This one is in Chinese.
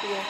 对